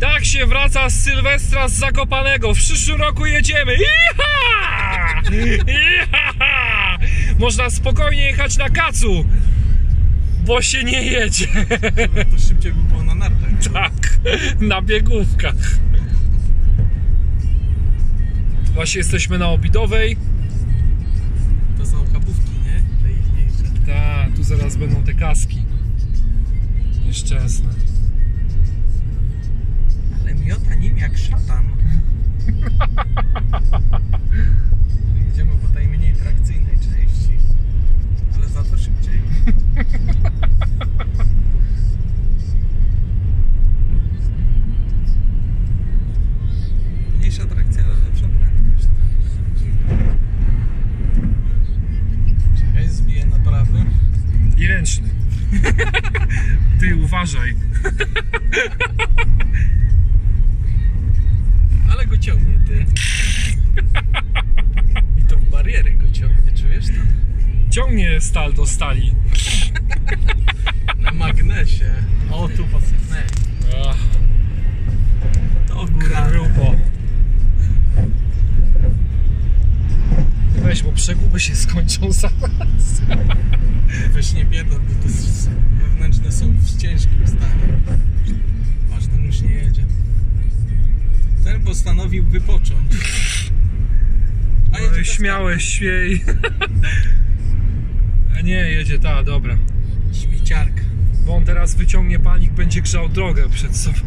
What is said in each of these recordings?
Tak się wraca z Sylwestra z Zakopanego. W przyszłym roku jedziemy. Iha! Iha! Można spokojnie jechać na kacu, bo się nie jedzie. To szybciej by było na nartach. Tak, na biegówkach. Właśnie jesteśmy na Obidowej. To są chabówki, nie? Te. Tak, tu zaraz będą te kaski. Nieszczęsne. Jak szatan. Jedziemy po tej mniej trakcyjnej części. Ale za to szybciej. Mniejsza trakcja, ale lepsza prędkość. Czekaj, zbiję na prawy. I ręczny. Ty uważaj. ciągnie, ty. I to w barierę go ciągnie, czujesz to? Ciągnie stal do stali. Na magnesie. O, tu posypnę. Ach, To góra. grubo. Weź, bo przeguby się skończą zaraz. Weź nie biedol, bo to s- wewnętrzne postanowił wypocząć. A jedzie bez śmiałeś, śmiej. A nie, jedzie ta, dobra. Śmieciarka. Bo on teraz wyciągnie panik, będzie grzał drogę przed sobą.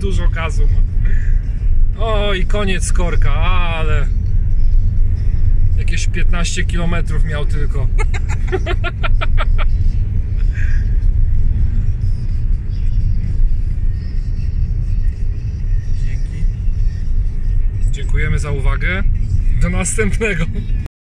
Dużo gazu ma. O i koniec korka, ale jakieś 15 km miał tylko. Dziękujemy za uwagę. Do następnego.